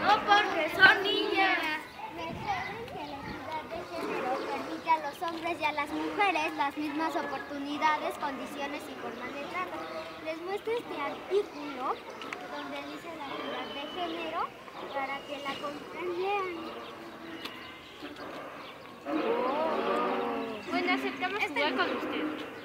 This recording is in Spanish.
No porque son niñas. Mencionan que la ciudad de género permite a los hombres y a las mujeres las mismas oportunidades, condiciones y formas de trato. Les muestro este artículo donde dice la ciudad de género para que la comprendan. Oh. Bueno, aceptamos jugar con usted.